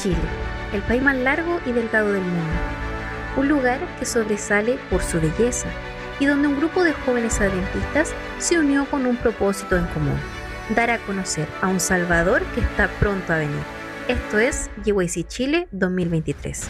Chile, el país más largo y delgado del mundo. Un lugar que sobresale por su belleza y donde un grupo de jóvenes adventistas se unió con un propósito en común, dar a conocer a un Salvador que está pronto a venir. Esto es GYC Chile 2023.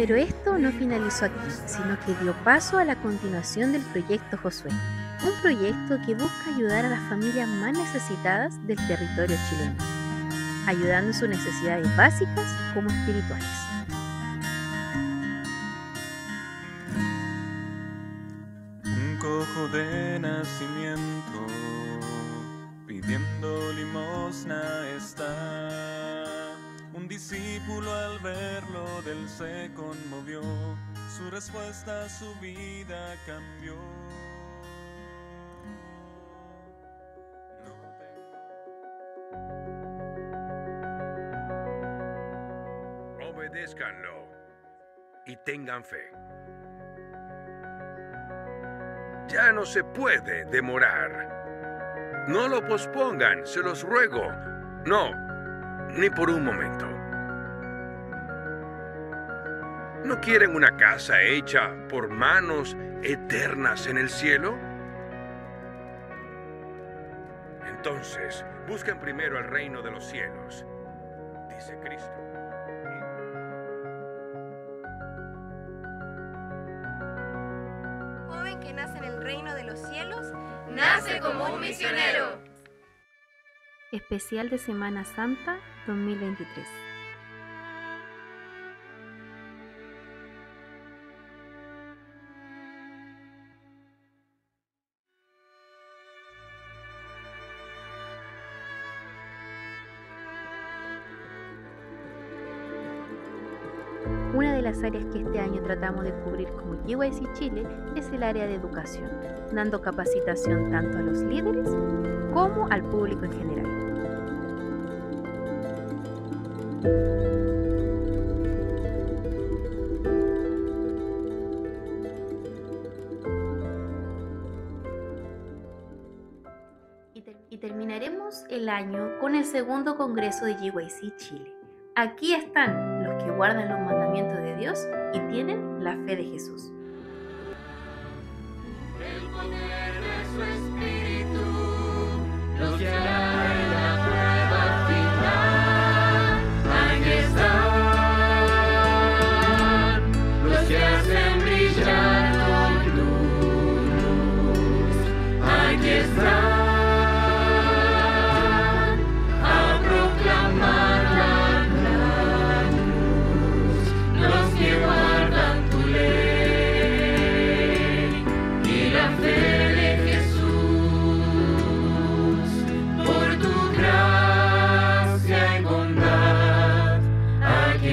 Pero esto no finalizó aquí, sino que dio paso a la continuación del proyecto Josué, un proyecto que busca ayudar a las familias más necesitadas del territorio chileno, ayudando en sus necesidades básicas como espirituales. Un cojo de nacimiento pidiendo limosna está. Discípulo al verlo del se conmovió, su respuesta a su vida cambió. Obedézcanlo y tengan fe. Ya no se puede demorar. No lo pospongan, se los ruego. No, ni por un momento. ¿No quieren una casa hecha por manos eternas en el cielo? Entonces, busquen primero el reino de los cielos, dice Cristo. joven que nace en el reino de los cielos Nace como un misionero. Especial de Semana Santa 2023. Una de las áreas que este año tratamos de cubrir como GYC Chile es el área de educación, dando capacitación tanto a los líderes como al público en general. Y, ter- y terminaremos el año con el segundo Congreso de GYC Chile. Aquí están que guardan los mandamientos de Dios y tienen la fe de Jesús. El poder de su espíritu nos guiará en la prueba final. Ahí están los que hacen brillar con tu luz. Aquí están.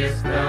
Krishna.